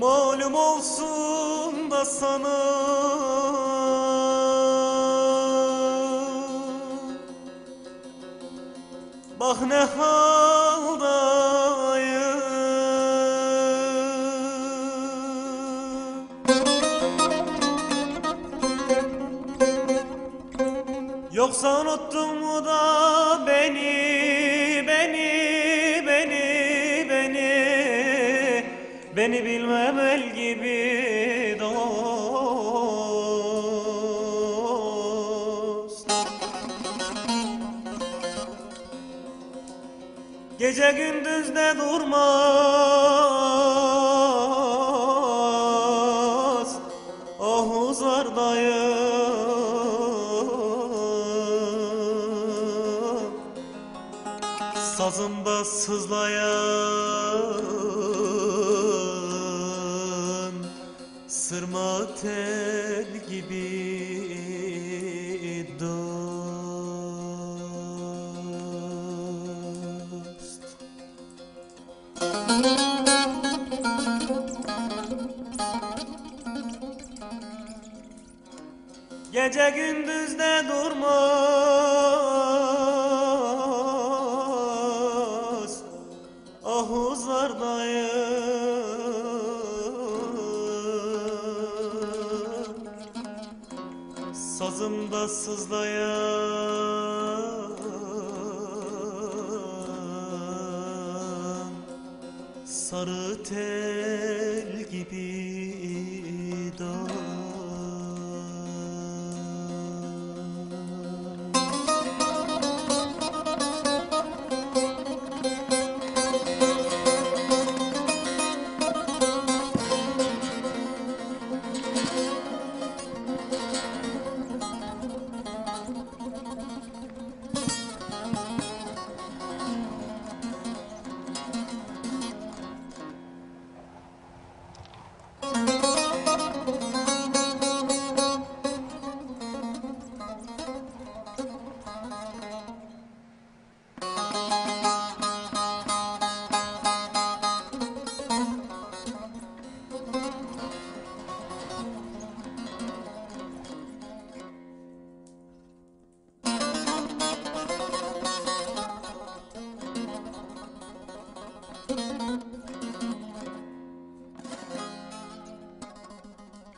Gönlüm olsun da sana. Bak ne haldayım? Yoksa unuttun mu da beni, Beni bilmem el gibi dost. Gece gündüz de durmaz. Oh uzardayım Sazımda sızlayan Sırma tel gibi dost. Gece gündüz de durmaz. Ah Sazımda sızlayan Sarı tel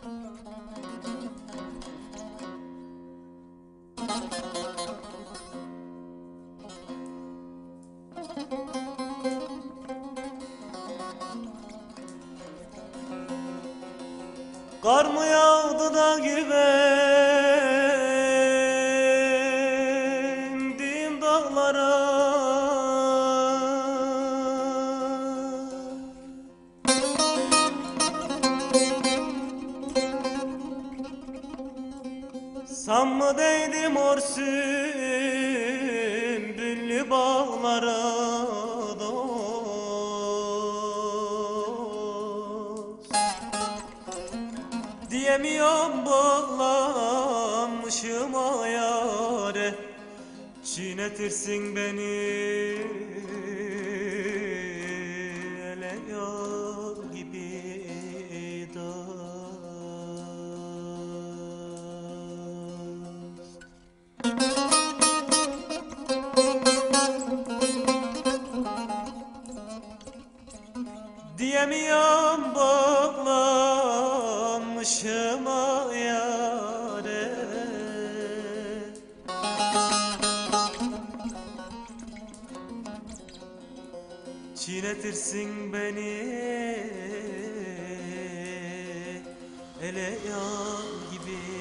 Kar mı yağdı da güvendim Sam mı değdi mor sümbüllü bağlara dost? Diyemiyorum bağlanmışım ayare. Çiğnetirsin beni Diyemiyorum bağlanmışım ayare Çiğnetirsin beni ele yağ gibi